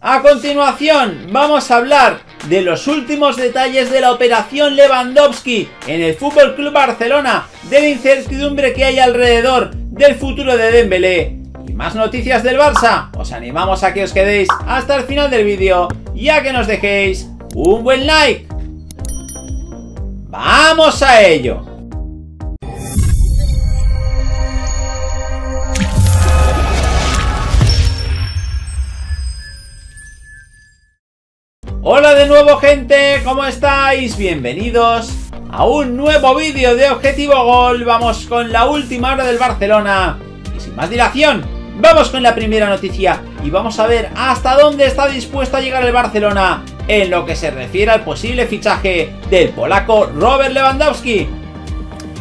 A continuación, vamos a hablar de los últimos detalles de la operación Lewandowski en el Fútbol Club Barcelona, de la incertidumbre que hay alrededor del futuro de Dembélé y más noticias del Barça. Os animamos a que os quedéis hasta el final del vídeo y a que nos dejéis un buen like. ¡Vamos a ello! Hola de nuevo gente, ¿cómo estáis? Bienvenidos a un nuevo vídeo de Objetivo Gol. Vamos con la última hora del Barcelona. Y sin más dilación, vamos con la primera noticia y vamos a ver hasta dónde está dispuesto a llegar el Barcelona en lo que se refiere al posible fichaje del polaco Robert Lewandowski.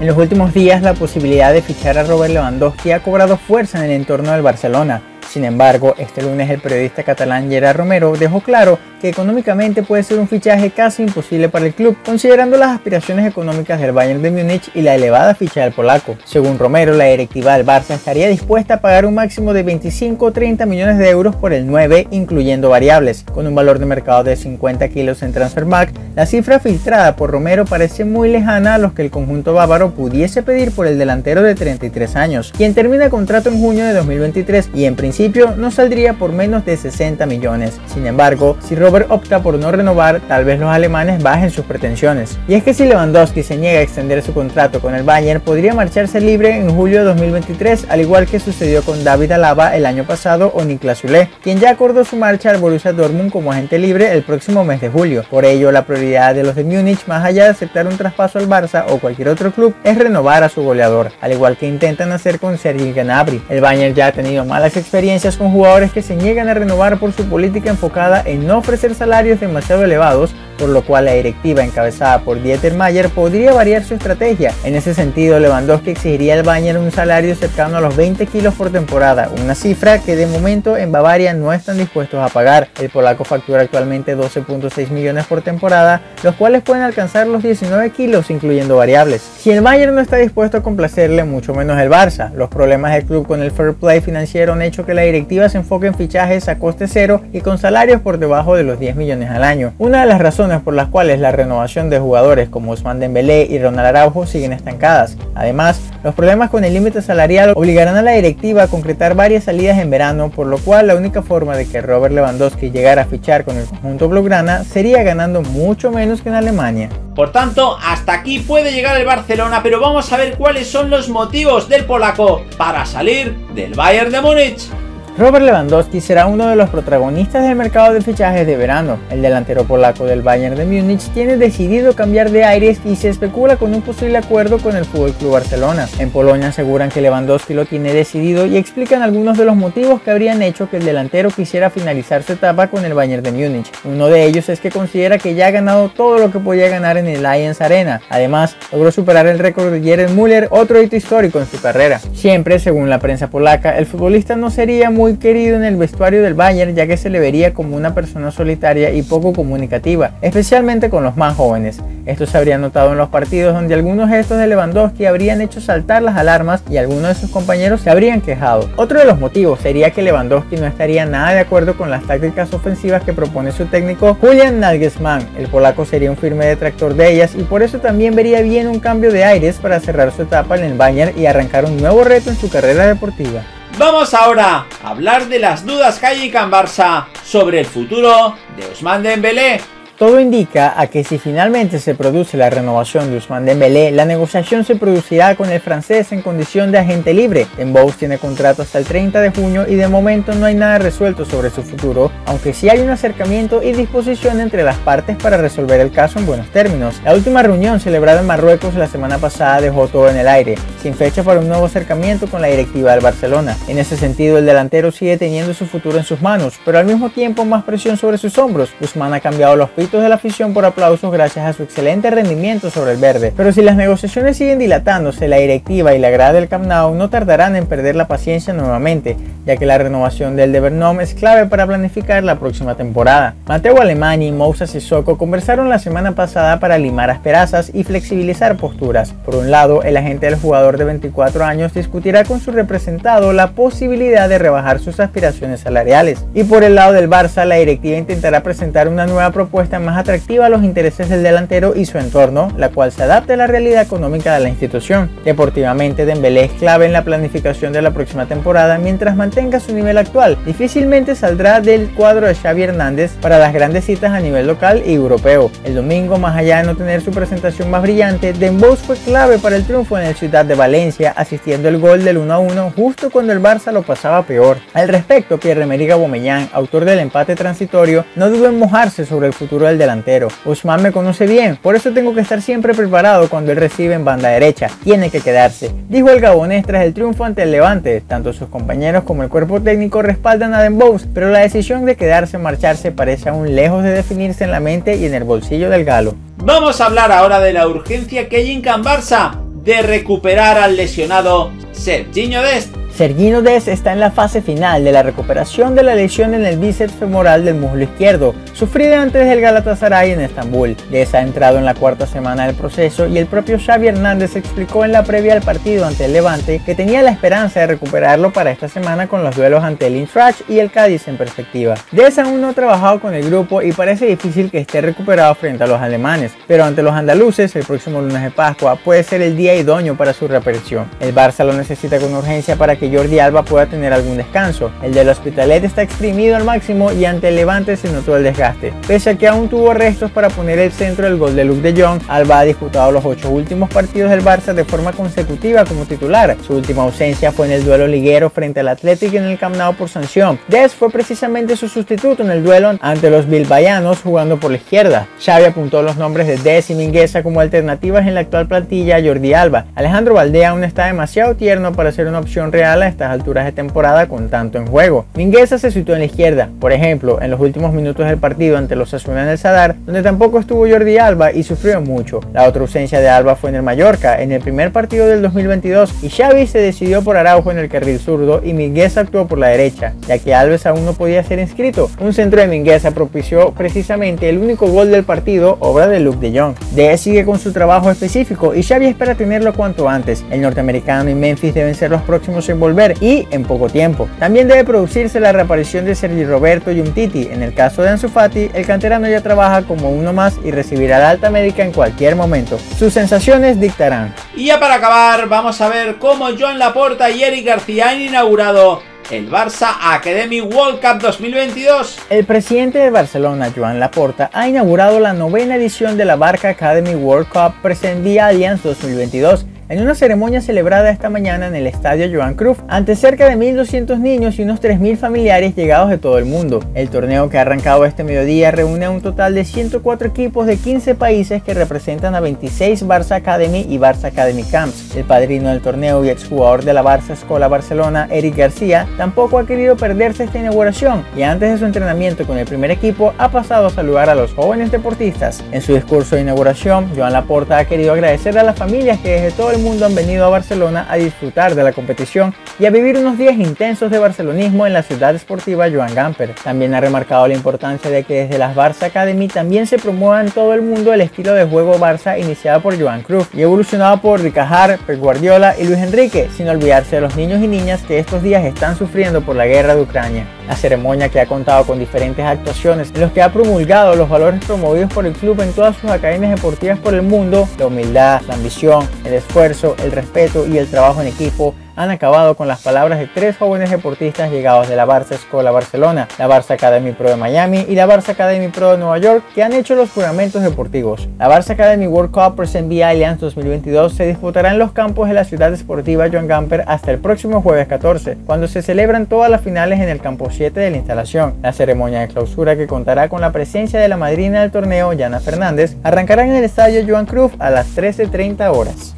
En los últimos días la posibilidad de fichar a Robert Lewandowski ha cobrado fuerza en el entorno del Barcelona. Sin embargo, este lunes el periodista catalán Gerard Romero dejó claro que económicamente puede ser un fichaje casi imposible para el club, considerando las aspiraciones económicas del Bayern de Múnich y la elevada ficha del polaco. Según Romero, la directiva del Barça estaría dispuesta a pagar un máximo de 25 o 30 millones de euros por el 9, incluyendo variables. Con un valor de mercado de 50 kilos en Transfermarkt, la cifra filtrada por Romero parece muy lejana a los que el conjunto bávaro pudiese pedir por el delantero de 33 años, quien termina contrato en junio de 2023 y en principio no saldría por menos de 60 millones. Sin embargo, si Robert opta por no renovar, tal vez los alemanes bajen sus pretensiones. Y es que si Lewandowski se niega a extender su contrato con el Bayern, podría marcharse libre en julio de 2023, al igual que sucedió con David Alaba el año pasado o Niklas Zule, quien ya acordó su marcha al Borussia Dortmund como agente libre el próximo mes de julio. Por ello, la prioridad de los de Múnich, más allá de aceptar un traspaso al Barça o cualquier otro club, es renovar a su goleador, al igual que intentan hacer con Sergi Gnabry. El Bayern ya ha tenido malas experiencias con jugadores que se niegan a renovar por su política enfocada en no ofrecer salarios demasiado elevados, por lo cual la directiva encabezada por Dieter Mayer podría variar su estrategia. En ese sentido, Lewandowski exigiría al Bayern un salario cercano a los 20 kilos por temporada, una cifra que de momento en Bavaria no están dispuestos a pagar. El polaco factura actualmente 12.6 millones por temporada, los cuales pueden alcanzar los 19 kilos incluyendo variables. Si el Bayern no está dispuesto a complacerle, mucho menos el Barça. Los problemas del club con el fair play financiero han hecho que la directiva se enfoque en fichajes a coste cero y con salarios por debajo de los 10 millones al año. Una de las razones por las cuales la renovación de jugadores como Usman Dembélé y Ronald Araujo siguen estancadas. Además, los problemas con el límite salarial obligarán a la directiva a concretar varias salidas en verano, por lo cual la única forma de que Robert Lewandowski llegara a fichar con el conjunto blaugrana sería ganando mucho menos que en Alemania. Por tanto, hasta aquí puede llegar el Barcelona, pero vamos a ver cuáles son los motivos del polaco para salir del Bayern de Múnich. Robert Lewandowski será uno de los protagonistas del mercado de fichajes de verano. El delantero polaco del Bayern de Múnich tiene decidido cambiar de aires y se especula con un posible acuerdo con el FC Barcelona. En Polonia aseguran que Lewandowski lo tiene decidido y explican algunos de los motivos que habrían hecho que el delantero quisiera finalizar su etapa con el Bayern de Múnich. Uno de ellos es que considera que ya ha ganado todo lo que podía ganar en el Allianz Arena. Además, logró superar el récord de Jared Müller, otro hito histórico en su carrera. Siempre, según la prensa polaca, el futbolista no sería muy querido en el vestuario del Bayern ya que se le vería como una persona solitaria y poco comunicativa, especialmente con los más jóvenes. Esto se habría notado en los partidos donde algunos gestos de Lewandowski habrían hecho saltar las alarmas y algunos de sus compañeros se habrían quejado. Otro de los motivos sería que Lewandowski no estaría nada de acuerdo con las tácticas ofensivas que propone su técnico Julian Nagelsmann. El polaco sería un firme detractor de ellas y por eso también vería bien un cambio de aires para cerrar su etapa en el Bayern y arrancar un nuevo reto en su carrera deportiva. Vamos ahora a hablar de las dudas que hay en Barça sobre el futuro de Ousmane Dembélé. Todo indica a que si finalmente se produce la renovación de Ousmane Dembélé, la negociación se producirá con el francés en condición de agente libre. Dembélé tiene contrato hasta el 30 de junio y de momento no hay nada resuelto sobre su futuro, aunque sí hay un acercamiento y disposición entre las partes para resolver el caso en buenos términos. La última reunión celebrada en Marruecos la semana pasada dejó todo en el aire, sin fecha para un nuevo acercamiento con la directiva del Barcelona. En ese sentido, el delantero sigue teniendo su futuro en sus manos, pero al mismo tiempo más presión sobre sus hombros. Ousmane ha cambiado los pits de la afición por aplausos gracias a su excelente rendimiento sobre el verde. Pero si las negociaciones siguen dilatándose, la directiva y la grada del Camp Nou no tardarán en perder la paciencia nuevamente, ya que la renovación del de Vernom es clave para planificar la próxima temporada. Mateo Alemani y Moussa Sissoko conversaron la semana pasada para limar asperazas y flexibilizar posturas. Por un lado, el agente del jugador de 24 años discutirá con su representado la posibilidad de rebajar sus aspiraciones salariales. Y por el lado del Barça, la directiva intentará presentar una nueva propuesta más atractiva a los intereses del delantero y su entorno, la cual se adapte a la realidad económica de la institución. Deportivamente, Dembélé es clave en la planificación de la próxima temporada mientras mantenga su nivel actual. Difícilmente saldrá del cuadro de Xavi Hernández para las grandes citas a nivel local y europeo. El domingo, más allá de no tener su presentación más brillante, Dembos fue clave para el triunfo en el Ciudad de Valencia, asistiendo el gol del 1 a 1 justo cuando el Barça lo pasaba peor. Al respecto, Pierre-Emerick Aubameyang, autor del empate transitorio, no dudó en mojarse sobre el futuro del delantero. Usman me conoce bien, por eso tengo que estar siempre preparado cuando él recibe en banda derecha. Tiene que quedarse, dijo el gabonés tras el triunfo ante el Levante. Tanto sus compañeros como el cuerpo técnico respaldan a Dembos, pero la decisión de quedarse o marcharse parece aún lejos de definirse en la mente y en el bolsillo del galo. Vamos a hablar ahora de la urgencia que hay en Can Barça de recuperar al lesionado Serginho Dest. Sergino Des está en la fase final de la recuperación de la lesión en el bíceps femoral del muslo izquierdo, sufrida antes del Galatasaray en Estambul. Des ha entrado en la cuarta semana del proceso y el propio Xavi Hernández explicó en la previa al partido ante el Levante que tenía la esperanza de recuperarlo para esta semana con los duelos ante el Intrash y el Cádiz en perspectiva. Des aún no ha trabajado con el grupo y parece difícil que esté recuperado frente a los alemanes, pero ante los andaluces el próximo lunes de Pascua puede ser el día idóneo para su reaparición. El Barça lo necesita con urgencia para que Jordi Alba pueda tener algún descanso. El del Hospitalet está exprimido al máximo y ante el Levante se notó el desgaste. Pese a que aún tuvo restos para poner el centro del gol de Luke de Jong, Alba ha disputado los ocho últimos partidos del Barça de forma consecutiva como titular. Su última ausencia fue en el duelo liguero frente al Athletic en el Camp por sanción. Des fue precisamente su sustituto en el duelo ante los bilbayanos jugando por la izquierda. Xavi apuntó los nombres de Des y Mingueza como alternativas en la actual plantilla a Jordi Alba. Alejandro Valdea aún está demasiado tierno para ser una opción real a estas alturas de temporada con tanto en juego. Mingueza se situó en la izquierda, por ejemplo, en los últimos minutos del partido ante los Asuna en el Sadar, donde tampoco estuvo Jordi Alba y sufrió mucho. La otra ausencia de Alba fue en el Mallorca, en el primer partido del 2022, y Xavi se decidió por Araujo en el carril zurdo y Mingueza actuó por la derecha, ya que Alves aún no podía ser inscrito. Un centro de Mingueza propició precisamente el único gol del partido, obra de Luke de Jong. De sigue con su trabajo específico y Xavi espera tenerlo cuanto antes. El norteamericano y Memphis deben ser los próximos en volver y en poco tiempo. También debe producirse la reaparición de Sergi Roberto y Umtiti. En el caso de Ansu Fati, el canterano ya trabaja como uno más y recibirá la alta médica en cualquier momento. Sus sensaciones dictarán. Y ya para acabar, vamos a ver cómo Joan Laporta y Eric García han inaugurado el Barça Academy World Cup 2022. El presidente de Barcelona, Joan Laporta, ha inaugurado la novena edición de la Barca Academy World Cup Present Alliance 2022 en una ceremonia celebrada esta mañana en el estadio Joan Cruyff ante cerca de 1.200 niños y unos 3.000 familiares llegados de todo el mundo. El torneo que ha arrancado este mediodía reúne a un total de 104 equipos de 15 países que representan a 26 Barça Academy y Barça Academy Camps. El padrino del torneo y exjugador de la Barça Escola Barcelona, Eric García, tampoco ha querido perderse esta inauguración y antes de su entrenamiento con el primer equipo ha pasado a saludar a los jóvenes deportistas. En su discurso de inauguración, Joan Laporta ha querido agradecer a las familias que desde todo el mundo han venido a Barcelona a disfrutar de la competición y a vivir unos días intensos de barcelonismo en la ciudad esportiva Joan Gamper. También ha remarcado la importancia de que desde las Barça Academy también se promueva en todo el mundo el estilo de juego Barça iniciado por Joan Cruyff y evolucionado por Ricard, Pep Guardiola y Luis Enrique, sin olvidarse de los niños y niñas que estos días están sufriendo por la guerra de Ucrania. La ceremonia que ha contado con diferentes actuaciones en los que ha promulgado los valores promovidos por el club en todas sus academias deportivas por el mundo, la humildad, la ambición, el esfuerzo, el respeto y el trabajo en equipo han acabado con las palabras de tres jóvenes deportistas llegados de la Barça Escola Barcelona, la Barça Academy Pro de Miami y la Barça Academy Pro de Nueva York que han hecho los juramentos deportivos. La Barça Academy World Cup Present Via Alliance 2022 se disputará en los campos de la ciudad deportiva Joan Gamper hasta el próximo jueves 14, cuando se celebran todas las finales en el campo 7 de la instalación. La ceremonia de clausura que contará con la presencia de la madrina del torneo, Yana Fernández, arrancará en el estadio Joan Cruyff a las 13.30 horas.